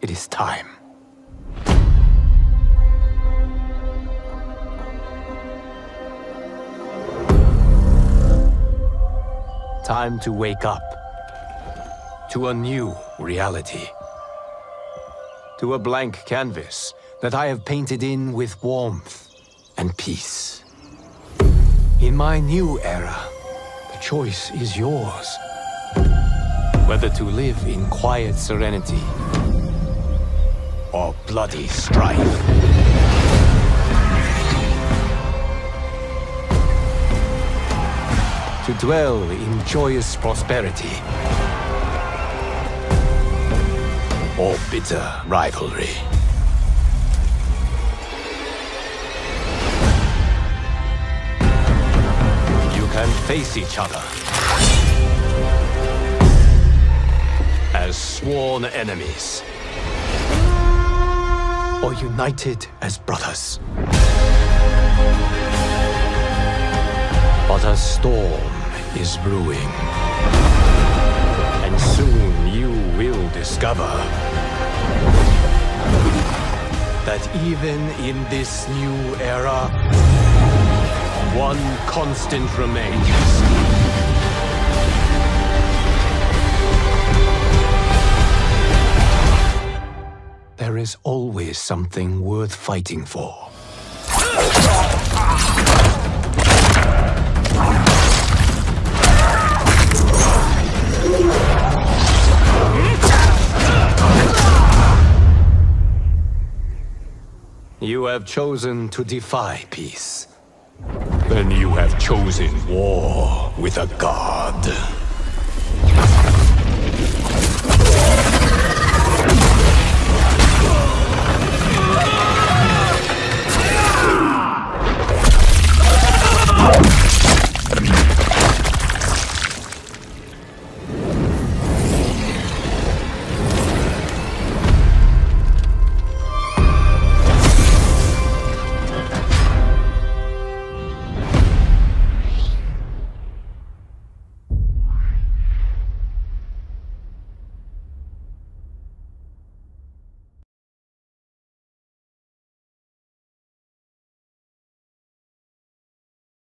it is time. Time to wake up to a new reality. To a blank canvas that I have painted in with warmth and peace. In my new era, the choice is yours. Whether to live in quiet serenity or bloody strife. To dwell in joyous prosperity or bitter rivalry. You can face each other as sworn enemies or united as brothers. But a storm is brewing. And soon you will discover that even in this new era, one constant remains. There is always something worth fighting for. You have chosen to defy peace. Then you have chosen war with a god.